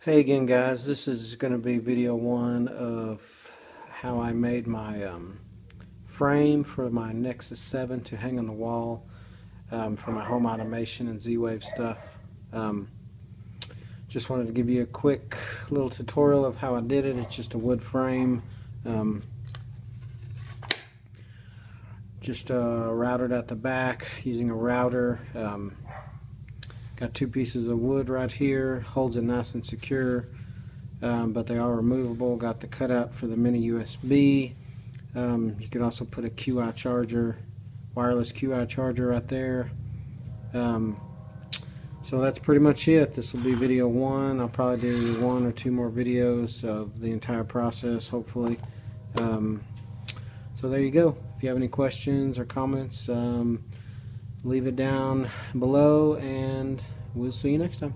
Hey again guys, this is going to be video one of how I made my um, frame for my Nexus 7 to hang on the wall um, for my home automation and Z-Wave stuff. Um, just wanted to give you a quick little tutorial of how I did it. It's just a wood frame. Um, just uh, routed at the back using a router. Got two pieces of wood right here, holds it nice and secure, um, but they are removable. Got the cutout for the mini USB. Um, you could also put a QI charger, wireless QI charger right there. Um, so that's pretty much it. This will be video one. I'll probably do one or two more videos of the entire process, hopefully. Um, so there you go. If you have any questions or comments, um, leave it down below and we'll see you next time.